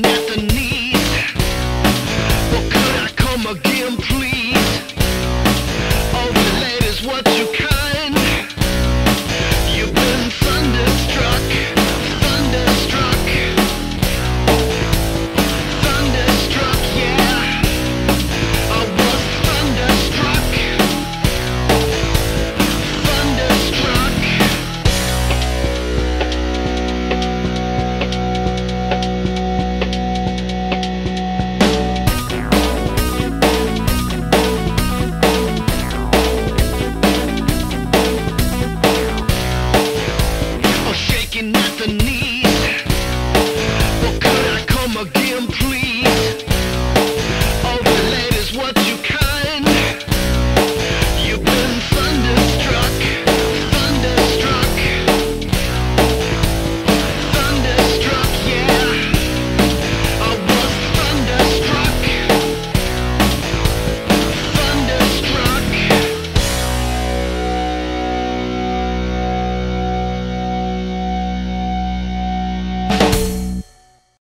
nothing. Again, please?